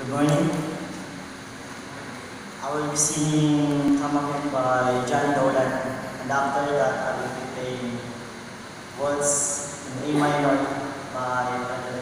Good morning. I will be singing Kamakit by John Dowland, and after that I will be playing Waltz in A minor by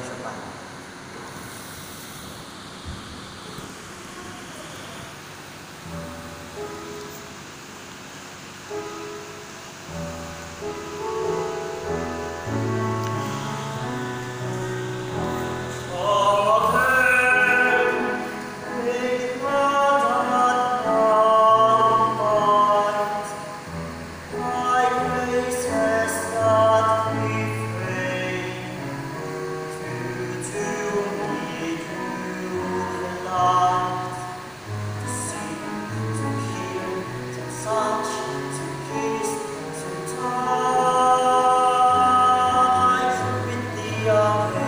Yeah.